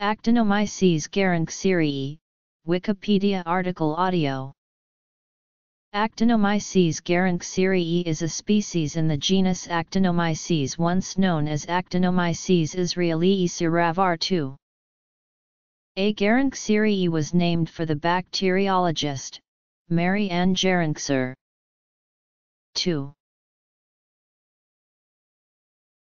Actinomyces gerencseriae, Wikipedia article audio. Actinomyces gerencseriae is a species in the genus Actinomyces once known as Actinomyces israelii serovar 2. A. gerencseriae was named for the bacteriologist, Mary Ann Gerencser. 2.